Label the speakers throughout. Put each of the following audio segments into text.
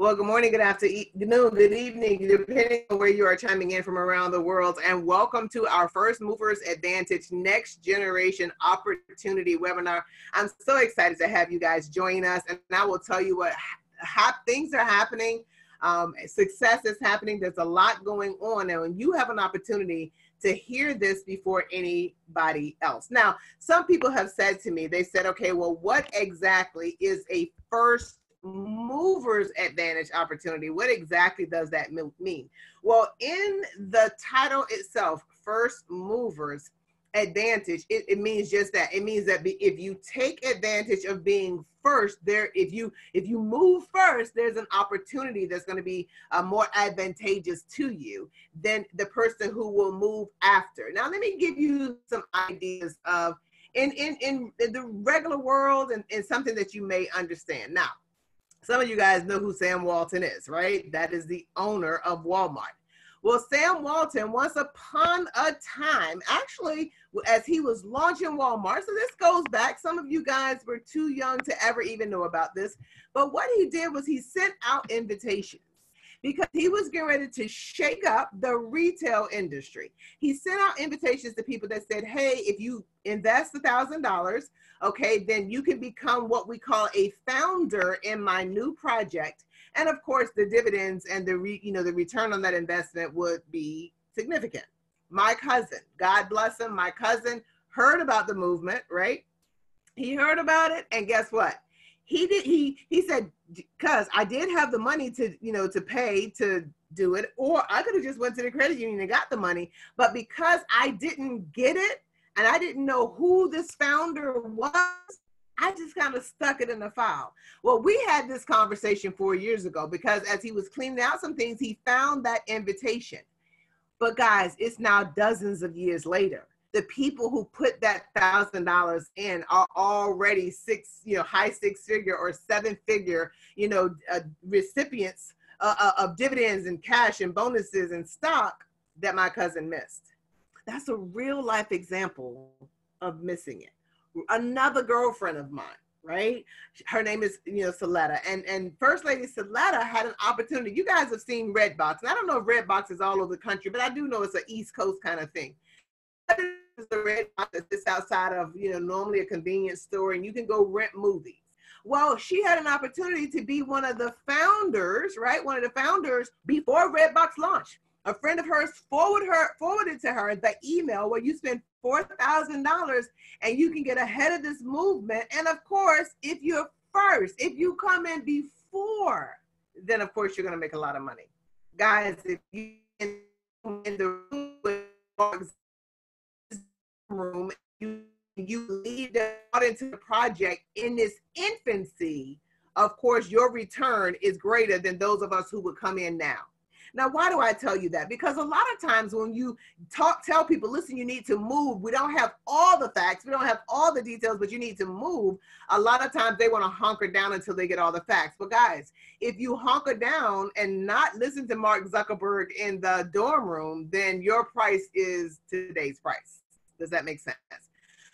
Speaker 1: Well, good morning, good afternoon, good evening, depending on where you are chiming in from around the world. And welcome to our First Movers Advantage Next Generation Opportunity webinar. I'm so excited to have you guys join us. And I will tell you what ha- things are happening, um, success is happening. There's a lot going on. And you have an opportunity to hear this before anybody else. Now, some people have said to me, they said, okay, well, what exactly is a first movers advantage opportunity. What exactly does that mean? Well, in the title itself, first movers advantage, it, it means just that. It means that if you take advantage of being first there if you if you move first there's an opportunity that's going to be uh, more advantageous to you than the person who will move after now let me give you some ideas of in in in, the regular world and, and something that you may understand now some of you guys know who Sam Walton is, right? That is the owner of Walmart. Well, Sam Walton, once upon a time, actually, as he was launching Walmart, so this goes back, some of you guys were too young to ever even know about this, but what he did was he sent out invitations because he was getting ready to shake up the retail industry. He sent out invitations to people that said, hey, if you invest a thousand dollars, okay, then you can become what we call a founder in my new project. And of course, the dividends and the re, you know the return on that investment would be significant. My cousin, God bless him, my cousin heard about the movement, right? He heard about it, and guess what? He did he he said because i did have the money to you know to pay to do it or i could have just went to the credit union and got the money but because i didn't get it and i didn't know who this founder was i just kind of stuck it in the file. Well we had this conversation four years ago because as he was cleaning out some things he found that invitation. But guys it's now dozens of years later the people who put that thousand dollars in are already six, you know, high six figure or seven figure, you know, uh, recipients uh, uh, of dividends and cash and bonuses and stock that my cousin missed. That's a real life example of missing it. Another girlfriend of mine, right? Her name is, you know, Saletta. And and First Lady Saletta had an opportunity. You guys have seen Redbox. And I don't know if Redbox is all over the country, but I do know it's an East Coast kind of thing the red box that sits outside of, you know, normally a convenience store and you can go rent movies. Well, she had an opportunity to be one of the founders, right? One of the founders before Redbox launched. A friend of hers forwarded her forwarded to her the email where you spend four thousand dollars and you can get ahead of this movement. And of course, if you're first, if you come in before, then of course you're gonna make a lot of money. Guys, if you in, in the room with room, you you lead out into the project in this infancy, of course, your return is greater than those of us who would come in now. Now, why do I tell you that? Because a lot of times when you talk, tell people, listen, you need to move. We don't have all the facts, we don't have all the details, but you need to move. A lot of times they want to hunker down until they get all the facts. But guys, if you hunker down and not listen to Mark Zuckerberg in the dorm room, then your price is today's price. Does that make sense?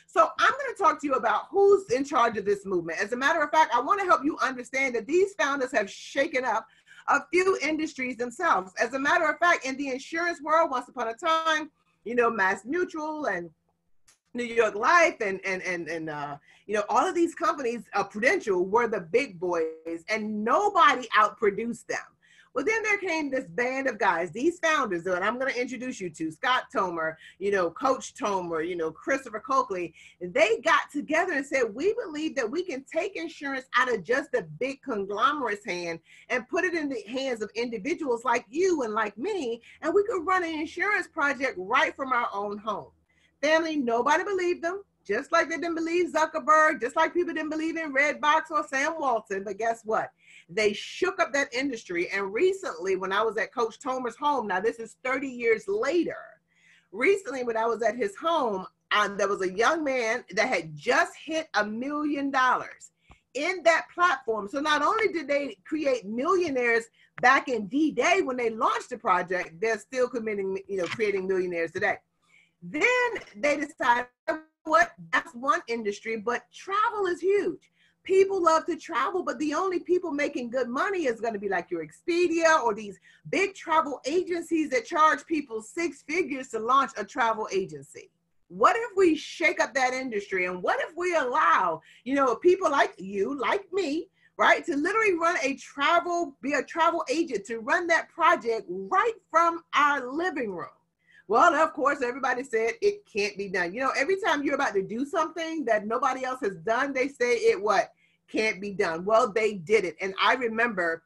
Speaker 1: So I'm going to talk to you about who's in charge of this movement. As a matter of fact, I want to help you understand that these founders have shaken up a few industries themselves. As a matter of fact, in the insurance world, once upon a time, you know, Mass Mutual and New York Life and and and and uh, you know all of these companies, uh, Prudential, were the big boys, and nobody outproduced them. Well, then there came this band of guys, these founders that I'm going to introduce you to, Scott Tomer, you know, Coach Tomer, you know, Christopher Coakley. They got together and said, we believe that we can take insurance out of just a big conglomerate's hand and put it in the hands of individuals like you and like me, and we could run an insurance project right from our own home. Family, nobody believed them just like they didn't believe Zuckerberg, just like people didn't believe in Redbox or Sam Walton. But guess what? They shook up that industry. And recently, when I was at Coach Tomer's home, now this is 30 years later, recently when I was at his home, um, there was a young man that had just hit a million dollars in that platform. So not only did they create millionaires back in D-Day when they launched the project, they're still committing, you know, creating millionaires today. Then they decided what that's one industry, but travel is huge People love to travel, but the only people making good money is going to be like your Expedia or these big travel agencies that charge people six figures to launch a travel agency. What if we shake up that industry and what if we allow, you know, people like you, like me, right, to literally run a travel, be a travel agent to run that project right from our living room? Well, of course, everybody said it can't be done. You know, every time you're about to do something that nobody else has done, they say it what can't be done. Well, they did it. And I remember,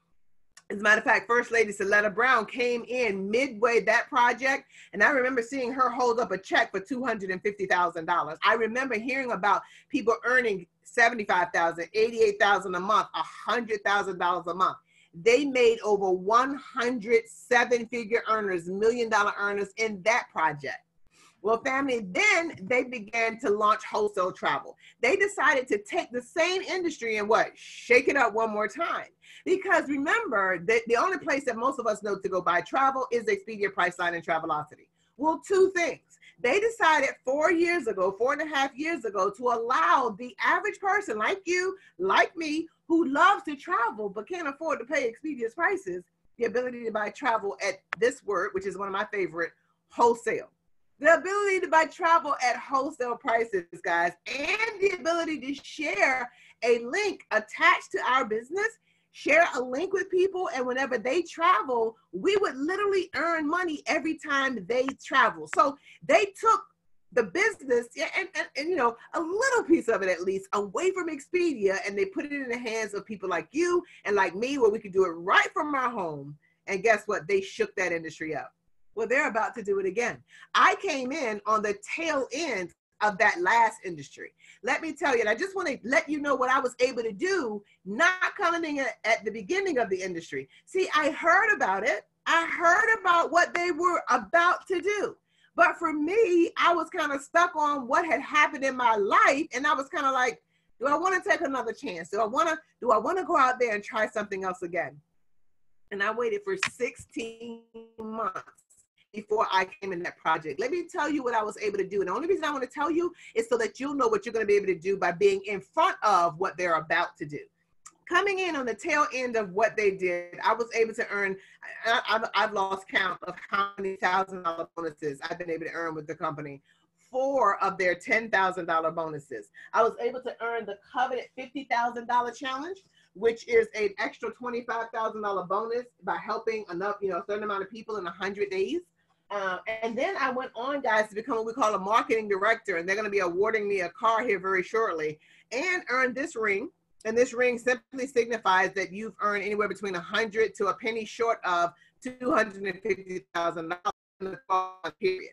Speaker 1: as a matter of fact, First Lady Celetta Brown came in midway that project, and I remember seeing her hold up a check for $250,000. I remember hearing about people earning 75,000, 88,000 a month, $100,000 a month. They made over 100 seven figure earners, million dollar earners in that project. Well, family, then they began to launch wholesale travel. They decided to take the same industry and what? Shake it up one more time. Because remember that the only place that most of us know to go buy travel is Expedia, Priceline, and Travelocity. Well, two things. They decided four years ago, four and a half years ago, to allow the average person like you, like me, who loves to travel but can't afford to pay Expedia's prices, the ability to buy travel at this word, which is one of my favorite, wholesale the ability to buy travel at wholesale prices, guys, and the ability to share a link attached to our business, share a link with people, and whenever they travel, we would literally earn money every time they travel. So they took the business and, and, and, you know a little piece of it at least away from expedia and they put it in the hands of people like you and like me where we could do it right from our home and guess what they shook that industry up well, they're about to do it again. I came in on the tail end of that last industry. Let me tell you, and I just want to let you know what I was able to do, not coming in at the beginning of the industry. See, I heard about it. I heard about what they were about to do. But for me, I was kind of stuck on what had happened in my life. And I was kind of like, do I want to take another chance? Do I want to, do I want to go out there and try something else again? And I waited for 16 months before I came in that project. Let me tell you what I was able to do. And the only reason I want to tell you is so that you'll know what you're going to be able to do by being in front of what they're about to do. Coming in on the tail end of what they did, I was able to earn, I, have lost count of how many thousand dollar bonuses I've been able to earn with the company. Four of their $10,000 bonuses. I was able to earn the coveted $50,000 challenge which is an extra $25,000 bonus by helping enough, you know, a certain amount of people in 100 days. Uh, and then I went on, guys, to become what we call a marketing director, and they're going to be awarding me a car here very shortly, and earn this ring. And this ring simply signifies that you've earned anywhere between a hundred to a penny short of two hundred and fifty thousand dollars in the period.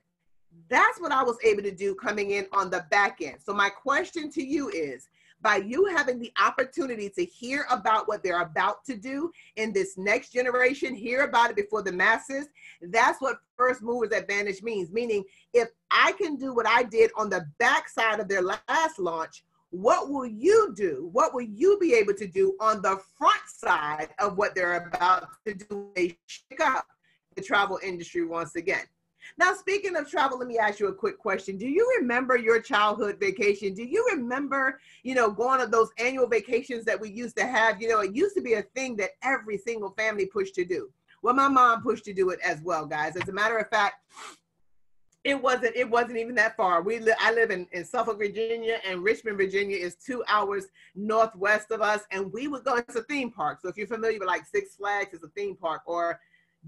Speaker 1: That's what I was able to do coming in on the back end. So my question to you is: by you having the opportunity to hear about what they're about to do in this next generation, hear about it before the masses. That's what first movers advantage means. Meaning, if I can do what I did on the backside of their last launch, what will you do? What will you be able to do on the front side of what they're about to do? They shake up the travel industry once again. Now, speaking of travel, let me ask you a quick question. Do you remember your childhood vacation? Do you remember, you know, going on those annual vacations that we used to have? You know, it used to be a thing that every single family pushed to do. Well, my mom pushed to do it as well, guys. As a matter of fact, it wasn't it wasn't even that far. We li- I live in, in Suffolk, Virginia, and Richmond, Virginia is two hours northwest of us, and we would go to theme park. So if you're familiar with like Six Flags, it's a theme park, or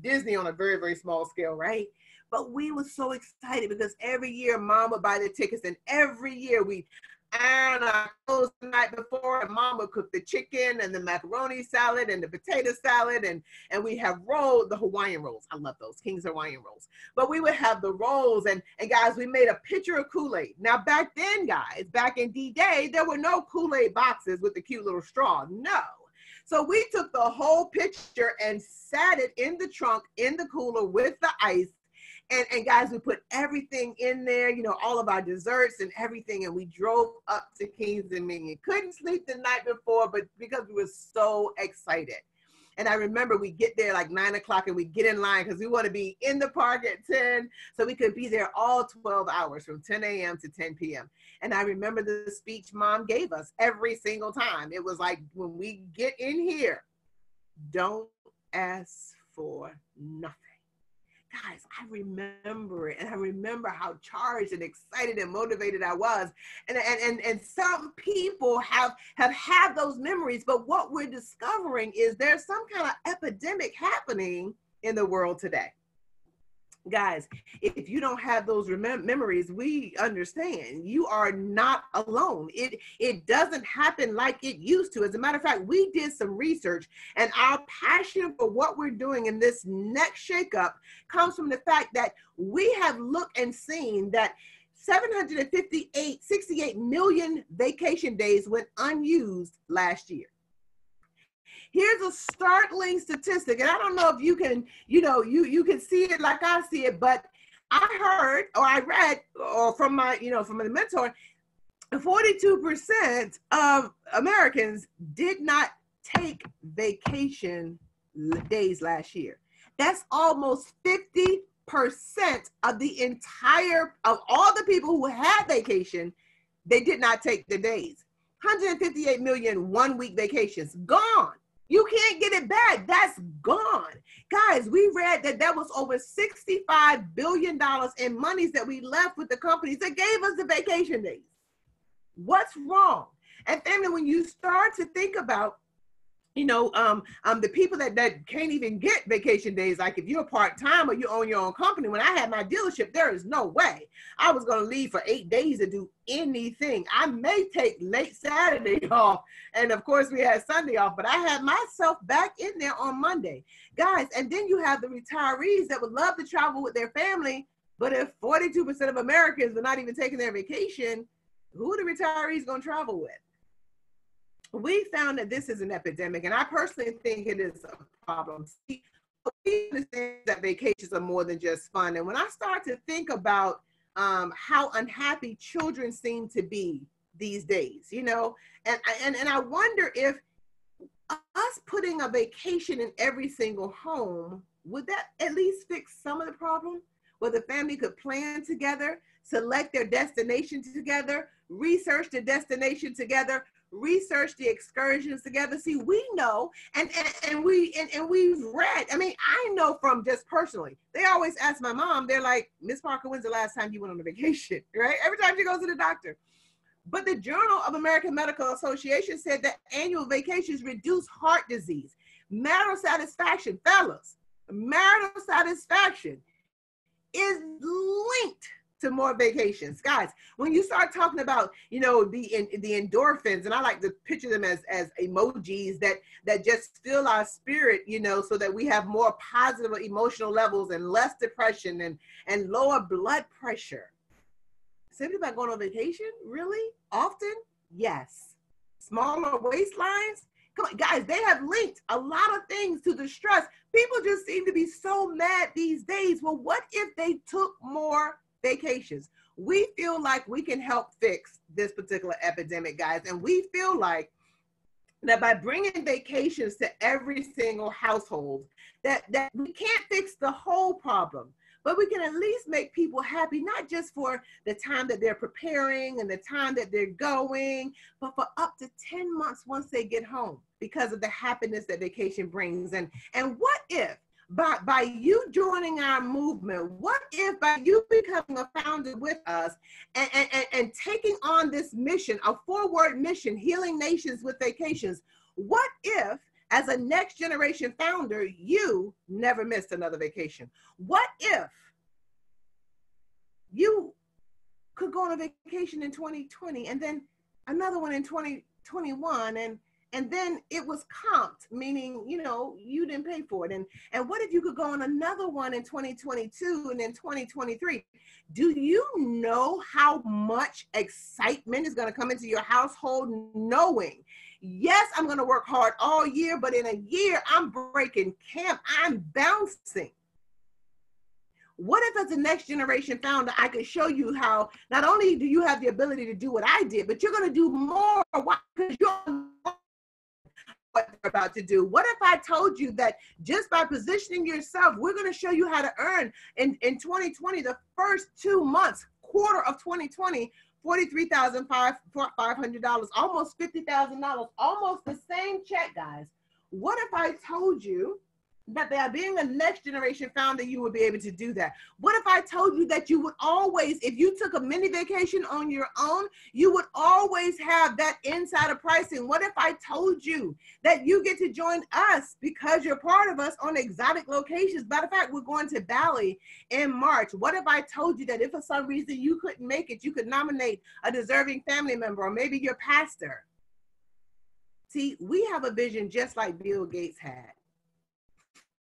Speaker 1: Disney on a very very small scale, right? But we were so excited because every year mom would buy the tickets and every year we iron our uh, clothes the night before and mom would cook the chicken and the macaroni salad and the potato salad and and we have roll the hawaiian rolls. I love those king's hawaiian rolls. But we would have the rolls and and guys we made a pitcher of kool-aid. Now back then guys back in d-day there were no kool-aid boxes with the cute little straw. No. So we took the whole pitcher and sat it in the trunk in the cooler with the ice and, and guys, we put everything in there, you know, all of our desserts and everything. And we drove up to Kings Dominion. Couldn't sleep the night before, but because we were so excited. And I remember we get there like nine o'clock and we get in line because we want to be in the park at 10. So we could be there all 12 hours from 10 a.m. to 10 p.m. And I remember the speech mom gave us every single time. It was like, when we get in here, don't ask for nothing guys, I remember it. And I remember how charged and excited and motivated I was. And, and, and, and some people have, have had those memories, but what we're discovering is there's some kind of epidemic happening in the world today guys if you don't have those remem- memories we understand. You are not alone. It it doesn't happen like it used to. As a matter of fact we did some research and our passion for what we're doing in this next shakeup comes from the fact that we have looked and seen that 758 68 million vacation days went unused last year here's a startling statistic, and I don't know if you can, you know, you you can see it like I see it, but I heard or I read or from my, you know, from my mentor, 42% of Americans did not take vacation days last year. That's almost 50% of the entire of all the people who had vacation, they did not take the days. 158 million one week vacations gone. You can't get it back. That's gone. Guys, we read that there was over $65 billion in monies that we left with the companies that gave us the vacation days. What's wrong? And family, when you start to think about you know, um, um, the people that, that can't even get vacation days, like if you're part time or you own your own company, when I had my dealership, there is no way I was going to leave for eight days to do anything. I may take late Saturday off. And of course, we had Sunday off, but I had myself back in there on Monday. Guys, and then you have the retirees that would love to travel with their family. But if 42% of Americans are not even taking their vacation, who the retirees going to travel with? We found that this is an epidemic, and I personally think it is a problem. See, we understand that vacations are more than just fun. And when I start to think about um, how unhappy children seem to be these days, you know, and, and, and I wonder if us putting a vacation in every single home, would that at least fix some of the problem? Where the family could plan together, select their destination together, research the destination together, research the excursions together. See, we know and and, and we and, and we've read. I mean, I know from just personally. They always ask my mom, they're like, Miss Parker, when's the last time you went on a vacation? Right? Every time she goes to the doctor. But the Journal of American Medical Association said that annual vacations reduce heart disease, marital satisfaction, fellas, marital satisfaction is linked to more vacations. Guys when you start talking about you know the in, the endorphins and i like to picture them as as emojis that that just fill our spirit you know so that we have more positive emotional levels and less depression and and lower blood pressure. Simply by going on vacation? Really? Often? Yes. Smaller waistlines? Come on guys they have linked a lot of things to the stress. People just seem to be so mad these days. Well what if they took more vacations. We feel like we can help fix this particular epidemic, guys. And we feel like that by bringing vacations to every single household, that, that we can't fix the whole problem, but we can at least make people happy, not just for the time that they're preparing and the time that they're going, but for up to 10 months once they get home because of the happiness that vacation brings. And, and what if by, by you joining our movement, what if by you becoming a founder with us and, and, and taking on this mission, a forward mission, healing nations with vacations, what if as a next generation founder, you never missed another vacation? What if you could go on a vacation in 2020 and then another one in 2021 and and then it was comped meaning you know you didn't pay for it. And and what if you could go on another one in 2022 and then 2023 do you know how much excitement is going to come into your household knowing yes i'm going to work hard all year but in a year i'm breaking camp. I'm bouncing. What if as a next generation founder i could show you how not only do you have the ability to do what i did but you're going to do more. Why? Because you're what they're about to do? What if I told you that just by positioning yourself, we're going to show you how to earn in, in 2020, the first two months, quarter of 2020, $43,500, almost $50,000, almost the same check, guys. What if I told you that by being a next generation founder, you would be able to do that. What if I told you that you would always, if you took a mini vacation on your own, you would always have that insider pricing? What if I told you that you get to join us because you're part of us on exotic locations? Matter of fact, we're going to Bali in March. What if I told you that if for some reason you couldn't make it, you could nominate a deserving family member or maybe your pastor? See, we have a vision just like Bill Gates had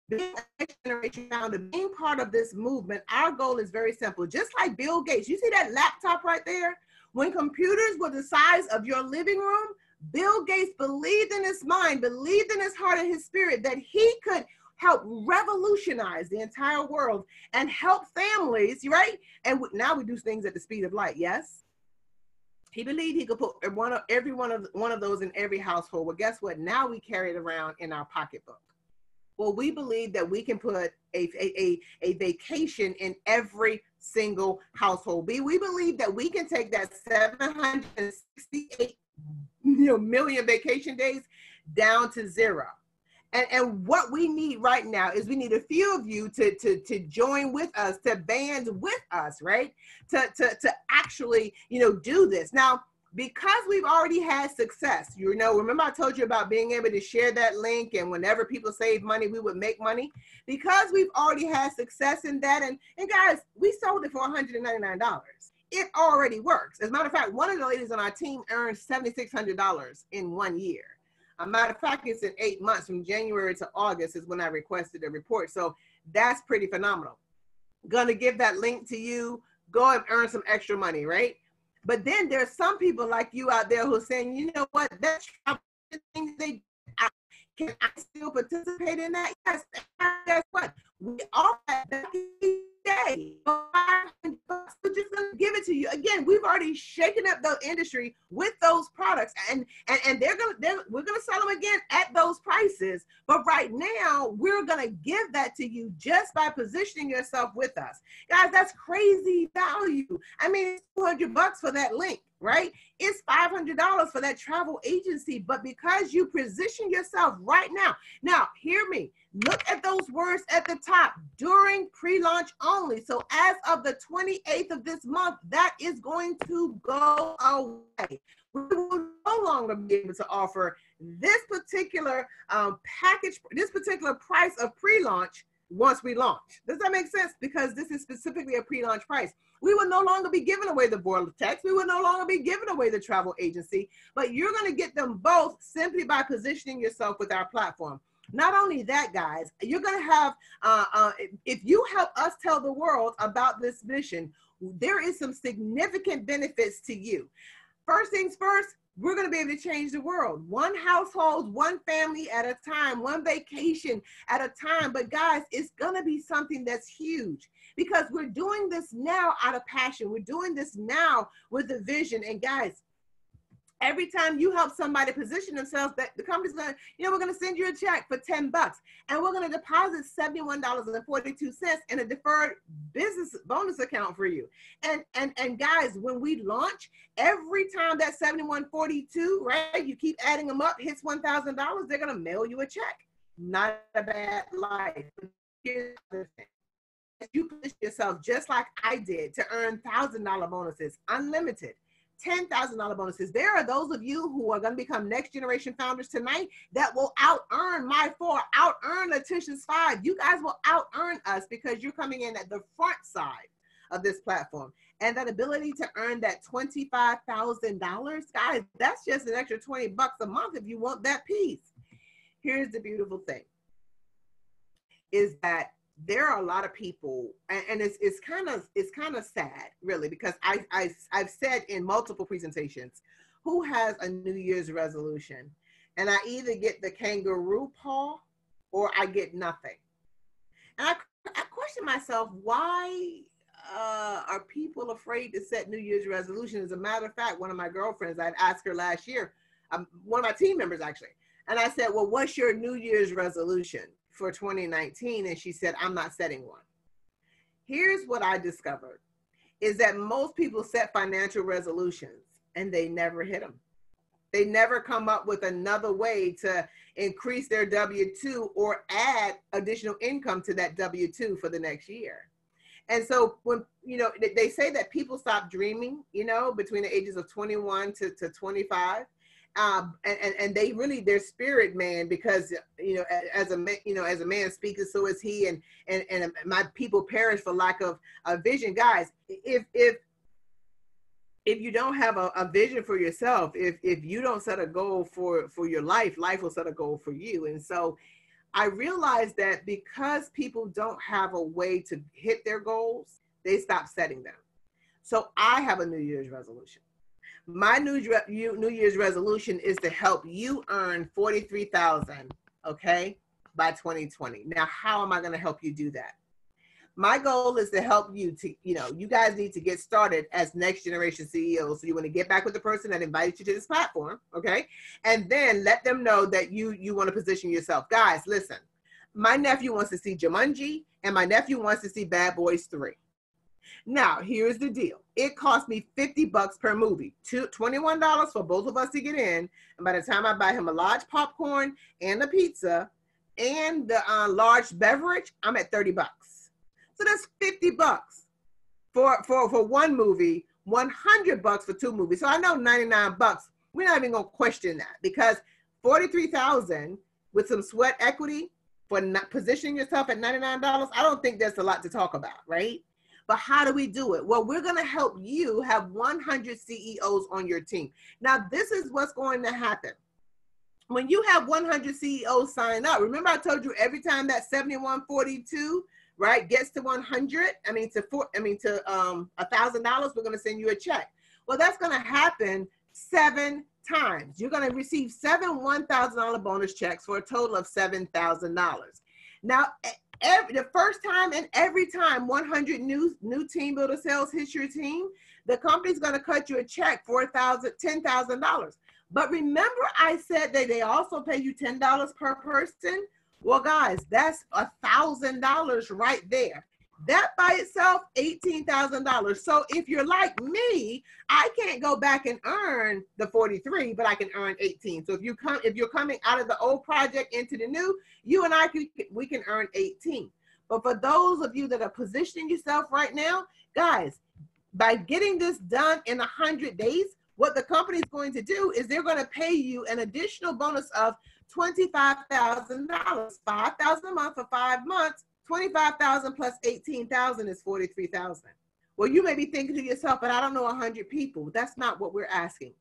Speaker 1: being a generation founder, being part of this movement, our goal is very simple. Just like Bill Gates, you see that laptop right there? When computers were the size of your living room, Bill Gates believed in his mind, believed in his heart and his spirit that he could help revolutionize the entire world and help families, right? And now we do things at the speed of light, yes? He believed he could put one of every one of one of those in every household. Well, guess what? Now we carry it around in our pocketbook. Well, we believe that we can put a, a, a, vacation in every single household. We, we believe that we can take that 768 you know, million vacation days down to zero. And, and what we need right now is we need a few of you to, to, to join with us, to band with us, right? To, to, to actually, you know, do this. Now, because we've already had success, you know, remember I told you about being able to share that link and whenever people save money, we would make money. Because we've already had success in that, and, and guys, we sold it for $199. It already works. As a matter of fact, one of the ladies on our team earned $7,600 in one year. A matter of fact, it's in eight months from January to August is when I requested a report. So that's pretty phenomenal. Gonna give that link to you. Go and earn some extra money, right? But then there's some people like you out there who are saying, you know what, that's the things they I, can I still participate in that? Yes. Guess what? We all have that day. We're just gonna give it to you. Again, we've already shaken up the industry with those products, and and, and they're gonna they're, we're gonna sell them again at those prices. But right now, we're gonna give that to you just by positioning yourself with us, guys. That's crazy value. I mean, it's 200 bucks for that link right? It's $500 for that travel agency. But because you position yourself right now, now hear me, look at those words at the top during pre launch only. So as of the 28th of this month, that is going to go away. We will no longer be able to offer this particular um, package, this particular price of pre launch once we launch. Does that make sense? Because this is specifically a pre launch price. We will no longer be giving away the Vortex. We will no longer be giving away the travel agency, but you're going to get them both simply by positioning yourself with our platform. Not only that, guys, you're going to have, uh, uh, if you help us tell the world about this mission, there is some significant benefits to you. First things first, we're going to be able to change the world. One household one family at a time one vacation at a time. But guys it's going to be something that's huge because we're doing this now out of passion. We're doing this now with a vision. And guys Every time you help somebody position themselves, that the company's gonna, you know, we're gonna send you a check for 10 bucks and we're gonna deposit $71.42 in a deferred business bonus account for you. And and and guys, when we launch, every time that 7142, right, you keep adding them up, hits $1,000, they're gonna mail you a check. Not a bad life. Here's the thing you push yourself just like I did to earn thousand dollar bonuses, unlimited. $10,000 bonuses. There are those of you who are going to become next generation founders tonight that will out earn my four, out earn Letitia's five. You guys will out earn us because you're coming in at the front side of this platform. And that ability to earn that $25,000, guys, that's just an extra 20 bucks a month if you want that piece. Here's the beautiful thing is that there are a lot of people and, it's it's kind of it's kind of sad really because I, I I've said in multiple presentations who has a New Year's resolution and I either get the kangaroo paw or I get nothing. And I, I question myself, why uh, are people afraid to set New Year's resolution As a matter of fact, one of my girlfriends, I'd asked her last year, um, one of my team members actually, And I said, Well, what's your New Year's resolution for 2019? And she said, I'm not setting one. Here's what I discovered is that most people set financial resolutions and they never hit them. They never come up with another way to increase their W 2 or add additional income to that W 2 for the next year. And so when you know they say that people stop dreaming, you know, between the ages of 21 to, to 25. Um, and, and, and they really their spirit man because you know as a man you know as a man speaks so is he. And and and my people perish for lack of a vision. Guys if if if you don't have a, a, vision for yourself if if you don't set a goal for for your life life will set a goal for you. And so i realized that because people don't have a way to hit their goals they stop setting them. So i have a new year's resolution my new new year's resolution is to help you earn 43000 okay by 2020 now how am i going to help you do that my goal is to help you to, you know, you guys need to get started as next generation CEOs. So you want to get back with the person that invited you to this platform, okay? And then let them know that you you want to position yourself. Guys, listen. My nephew wants to see Jumanji, and my nephew wants to see Bad Boys 3. Now, here's the deal. It cost me 50 bucks per movie, Two, $21 for both of us to get in. And by the time I buy him a large popcorn and a pizza and the uh, large beverage, I'm at 30 bucks. So that's 50 bucks for, for, for one movie, 100 bucks for two movies. So I know 99 bucks. We're not even gonna question that because 43,000 with some sweat equity for not positioning yourself at $99, I don't think there's a lot to talk about, right? But how do we do it? Well, we're going to help you have 100 CEOs on your team. Now, this is what's going to happen. When you have 100 CEOs sign up, remember I told you every time that 7142 right, gets to 100, I mean to four, I mean to um a thousand dollars, we're gonna send you a check. Well, that's gonna happen seven times. You're gonna receive seven one thousand dollar bonus checks for a total of seven thousand dollars. Now, every the first time and every time 100 new new team builder sales hits your team, the company's gonna cut you a check for thousand, ten thousand dollars. But remember, I said that they also pay you ten dollars per person. Well, guys, that's a thousand dollars right there. That by itself, eighteen thousand dollars. So if you're like me, I can't go back and earn the forty-three, but I can earn eighteen. So if you come, if you're coming out of the old project into the new, you and I can we can earn eighteen. But for those of you that are positioning yourself right now, guys, by getting this done in a hundred days, what the company is going to do is they're going to pay you an additional bonus of $25,000, 5000 a month for five months, 25,000 plus 18,000 is 43,000. Well, you may be thinking to yourself, but I don't know 100 people. That's not what we're asking.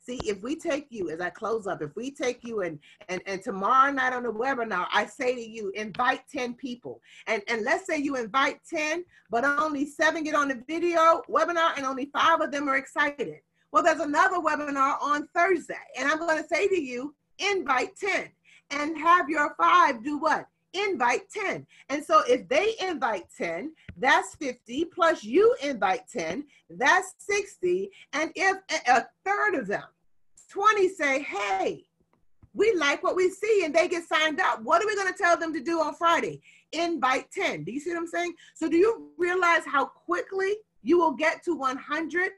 Speaker 1: See, if we take you, as I close up, if we take you and and and tomorrow night on the webinar, I say to you, invite 10 people. And and let's say you invite 10, but only seven get on the video webinar and only five of them are excited. Well, there's another webinar on Thursday. And I'm going to say to you, invite 10 and have your five do what? Invite 10. And so if they invite 10, that's 50 plus you invite 10, that's 60. And if a third of them, 20 say, hey, we like what we see and they get signed up. What are we going to tell them to do on Friday? Invite 10. Do you see what I'm saying? So do you realize how quickly you will get to 100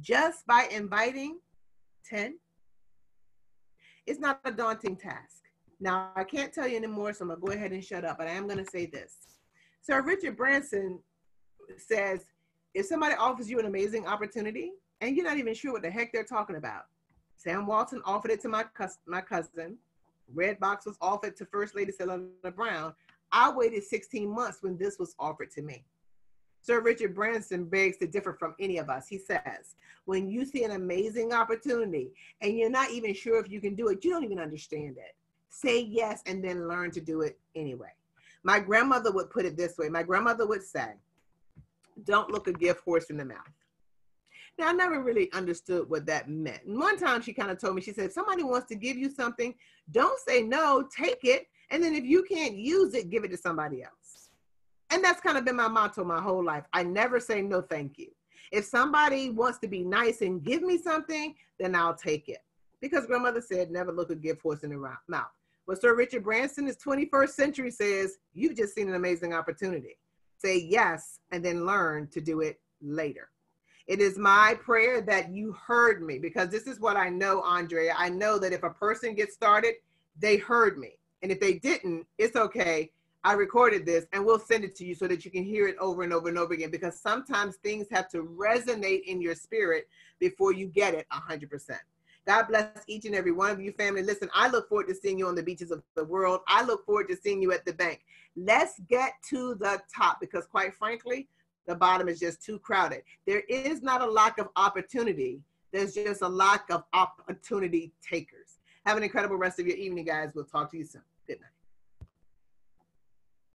Speaker 1: just by inviting 10? it's not a daunting task. Now, I can't tell you anymore, so I'm going to go ahead and shut up, but I am going to say this. Sir Richard Branson says if somebody offers you an amazing opportunity and you're not even sure what the heck they're talking about, Sam Walton offered it to my, cus- my cousin. Redbox was offered to First Lady Celina Brown. I waited 16 months when this was offered to me. Sir Richard Branson begs to differ from any of us. He says, when you see an amazing opportunity and you're not even sure if you can do it, you don't even understand it. Say yes and then learn to do it anyway. My grandmother would put it this way my grandmother would say, don't look a gift horse in the mouth. Now, I never really understood what that meant. And one time she kind of told me, she said, if somebody wants to give you something, don't say no, take it. And then if you can't use it, give it to somebody else. And that's kind of been my motto my whole life. I never say no, thank you. If somebody wants to be nice and give me something, then I'll take it. because grandmother said, never look a gift horse in the mouth. But Sir Richard Branson, his 21st century says, you've just seen an amazing opportunity. Say yes, and then learn to do it later. It is my prayer that you heard me because this is what I know, Andrea. I know that if a person gets started, they heard me. And if they didn't, it's okay. I recorded this and we'll send it to you so that you can hear it over and over and over again because sometimes things have to resonate in your spirit before you get it 100%. God bless each and every one of you, family. Listen, I look forward to seeing you on the beaches of the world. I look forward to seeing you at the bank. Let's get to the top because, quite frankly, the bottom is just too crowded. There is not a lack of opportunity, there's just a lack of opportunity takers. Have an incredible rest of your evening, guys. We'll talk to you soon.